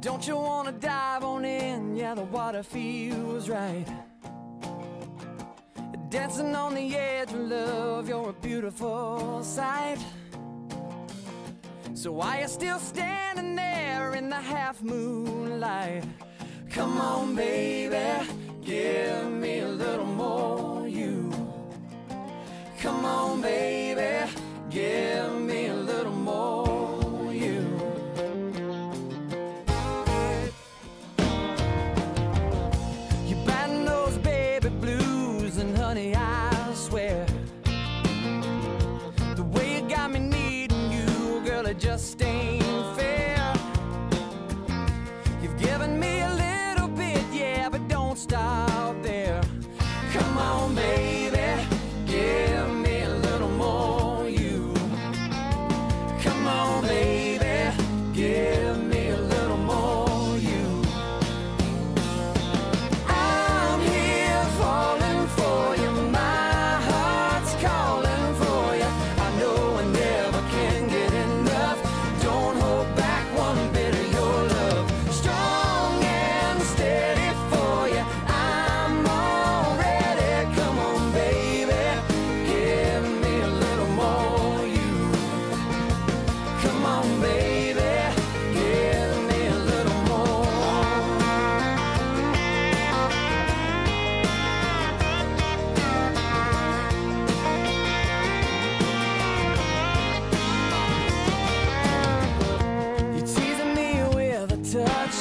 Don't you wanna dive on in? Yeah, the water feels right. Dancing on the edge of love, you're a beautiful sight. So why you still standing there in the half moonlight? Come on, baby, give me a little more you. Come on, baby, give. just ain't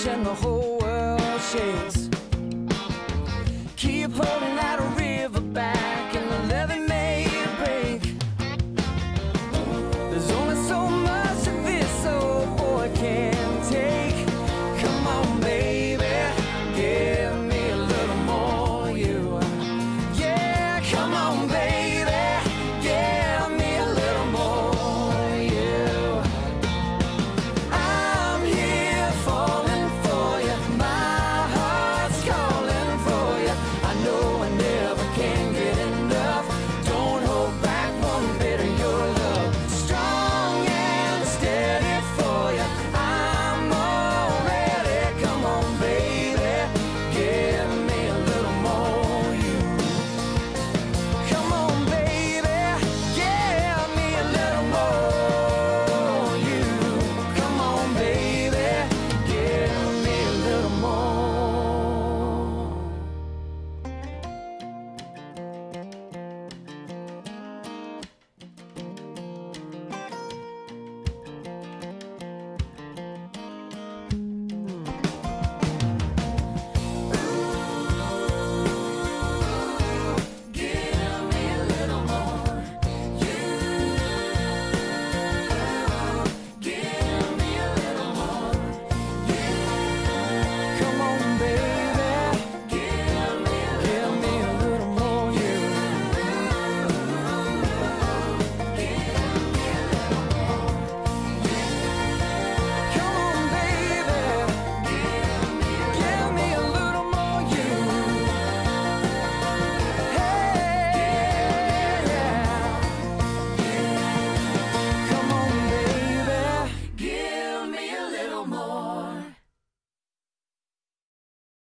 and the whole world shakes. Keep holding.